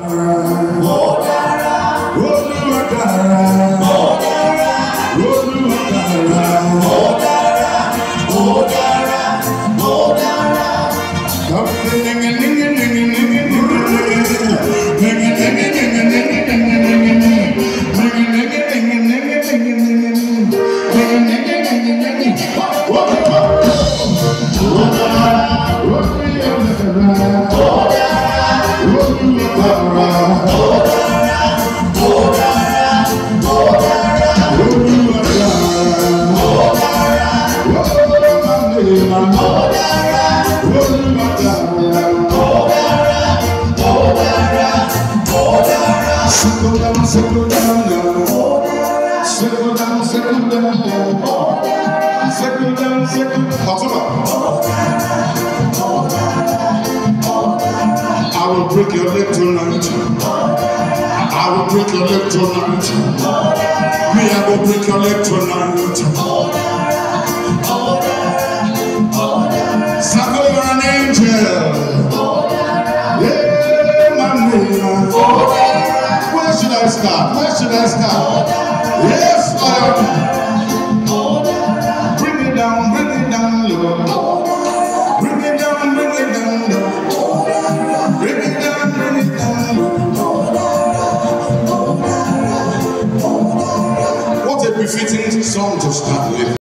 Olúwa I will break your leg tonight. I will break your leg tonight. Me, I will break your leg tonight. Start? Where should I start? Yes, Lord. Bring it down, bring it down. Bring it down, bring it down. Bring it down, bring it down. What a befitting song to start with.